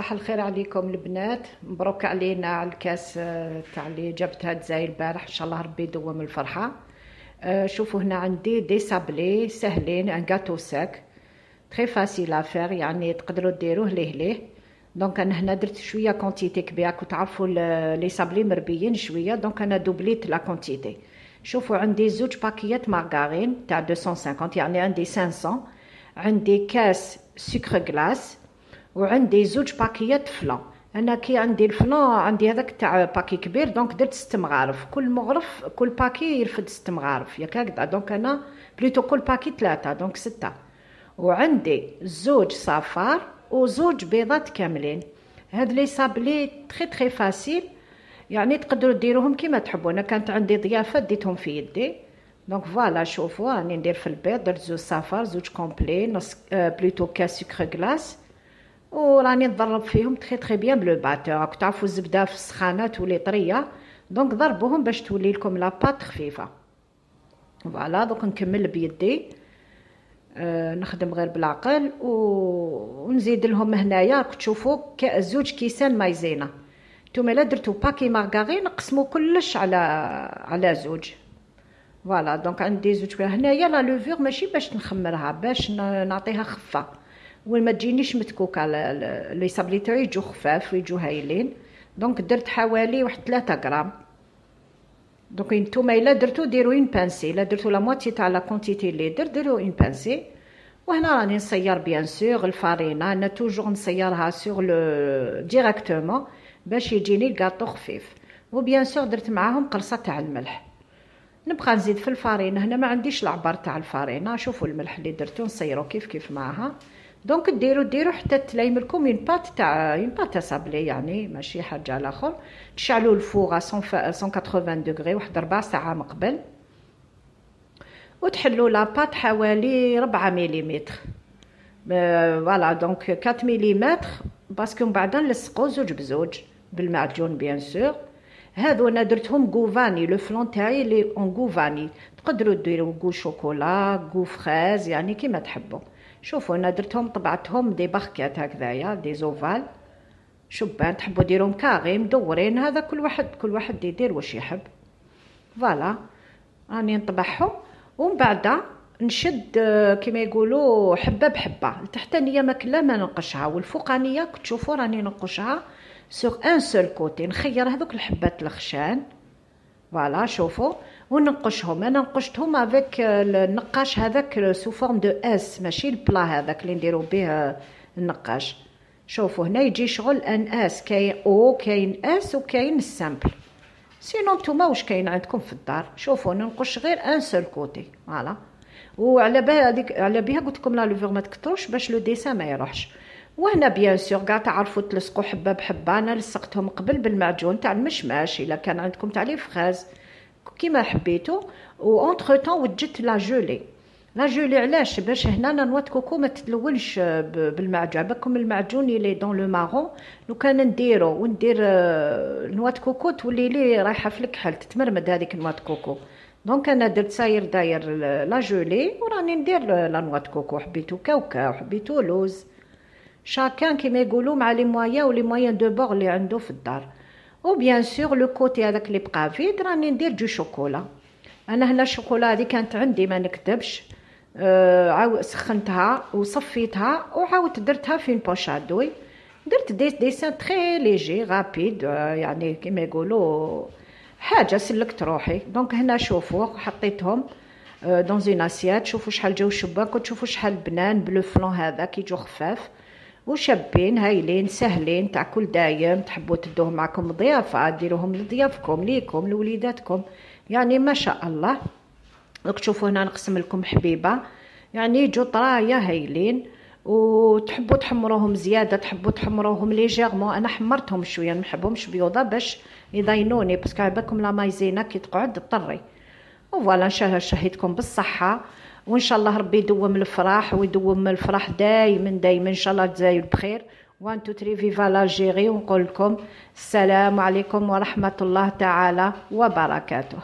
صباح الخير عليكم البنات. مبروك علينا على الكاس آه، تاع اللي جبتها دزاير البارح. إن شاء الله ربي يدوم الفرحة. آه، شوفوا هنا عندي دي sablés سهلين un gâteau sec très facile à faire يعني تقدروا ديروه ليه ليه. donc أنا هنا درت شوية quantité كبيرة كنت تعرفوا les sablés مربيين شوية donc أنا دوبليت la quantité شوفوا عندي زوج باكيات مارغارين تاع 250 يعني عندي 500 عندي كاس سكر glace. وعندي زوج باكيات flan أنا كي عندي ال flan عندي هذاك تاع paquet كبير donc درت ست مغارف. كل مغرف كل paquet يرفد ست مغارف ياك هكذا. donc أنا بليتو كل paquet ثلاثة donc ستة. وعندي زوج صفار وزوج بيضات كاملين. هاد les sablés très très facile يعني تقدروا ديروهم كيما تحبوا. أنا كانت عندي ضيافة ديتهم في يدي. donc voilà شوفوا راني ندير في البيض. درت زوج صفار زوج complets نص آه plutôt كاس سكر glace. وراني نضرب فيهم très très bien ب le batteur راكو تعرفوا الزبدة في السخانة تولي طرية. donc ضربوهم باش تولي لكم la pâte خفيفة. voilà دوك نكمل بيدي. آه نخدم غير بالعقل و... ونزيد لهم هنايا. تشوفوا زوج كيسان Maïzena نتوما الا درتو paquet margarine قسموا كلش على على زوج. voilà donc عندي زوج هنايا la levure ماشي باش نخمرها باش نعطيها خفة. وين ما تجينيش متكوكه les sablés تو يجو خفاف ويجو هايلين. donc درت حوالي واحد 3 غرام. donc نتوما إلا درتو ديروا une pincée. إلا درتو la moitié تاع la quantité اللي درت ديروا une pincée. وهنا راني نصير bien sûr الفارينة. أنا toujours نصيرها sur le directement باش يجيني الكاطو خفيف. و bien sûr درت معاهم قرصة تاع الملح. نبقى نزيد في الفارينة. هنا ما عنديش العبار تاع الفارينة. شوفوا الملح اللي درتو نصيرو كيف كيف معاها. donc ديروا ديروا حتى تلايم لكم une pâte تاع une pâte sablée يعني ماشي حاجة على اخر تشعلوا ال four 180 degrés واحد ربع ساعة من قبل. وتحلوا la pâte حوالي ربعة مليمتر voilà donc 4 millimètres parce que من بعد نلصقو زوج بزوج بالمعجون bien sûr هادو أنا درتهم goût vanille le flan تاعي لي اون goût vanille تقدروا ديروا goût chocolat goût fraise يعني كيما تحبوا. شوفوا أنا درتهم طبعتهم des barquettes هكذايا des ovales. شبان تحبوا ديرهم carré مدورين هذا كل واحد كل واحد يدير واش يحب. voilà راني نطبعهم. ومن بعد نشد كما يقولوا حبة بحبة. التحتانيه ما كلها ما ننقشها والفوقانية تشوفوا راني ننقشها sur un seul côté نخير هذوك الحبات الخشان. voilà شوفوا. وننقشهم. أنا نقشتهم avec النقاش هذاك sous forme de S ماشي ال plat هذاك اللي نديرو به النقاش. شوفوا هنا يجي شغل un S كاين أو كاين S وكاين ال simple. sinon نتوما واش كاين عندكم في الدار؟ شوفوا ننقش غير un seul côté voilà وعلى بها هذيك على بها قلت لكم la levure ما تكثرش باش le dessin ما يروحش. وهنا bien sûr كاع تعرفوا تلصقوا حبة بحبة أنا لصقتهم قبل بالمعجون تاع المشماش إلا كان عندكم تاع les fraises كيما حبيتو و entre temps وجدت la gelée. la gelée علاش؟ باش هنا noix de coco ما تتلونش بالمعجون. بحكم المعجون il donne le marron لو كان نديرو وندير noix de coco تولي لي رايحة في الكحل تتمرمد هذيك noix de coco. donc أنا درت ساير داير la gelée وراني ندير la noix de coco. حبيتو كاوكاو حبيتو لوز. chacun كيما يقولوا مع les moyens و les moyens de bord اللي عنده في الدار. و bien sûr le côté هذاك اللي بقى vide راني ندير du chocolat أنا هنا الشوكولا هذه كانت عندي ما نكتبش آه عاو سخنتها وصفيتها وعاودت درتها في poche à douille درت des dessins très léger rapide يعني كيما يقولوا حاجة سلكت روحي. donc هنا شوفوا حطيتهم dans une assiette شوفوا شحال جاو شباك وتشوفوا شحال بنان ب le flan هذا كيجو خفاف. وشابين هايلين سهلين تاع كل دايم تحبوا تدوهم معكم ضيافة ديروهم لضيافكم ليكم لوليداتكم. يعني ما شاء الله. راك تشوفوا هنا نقسم لكم حبيبة. يعني يجوا طرايا هايلين. وتحبوا تحمروهم زيادة تحبوا تحمروهم légèrement. أنا حمرتهم شوية ما نحبهمش بيوضة باش يضينوني parce que عباكم لا مايزينا كي تقعد تطري. و voilà نشهدكم بالصحة. وإن شاء الله ربي يدوم الفرح ويدوم الفرح دايما دايما إن شاء الله الجزائر بخير one two three viva l'Algérie ونقول لكم السلام عليكم ورحمة الله تعالى وبركاته.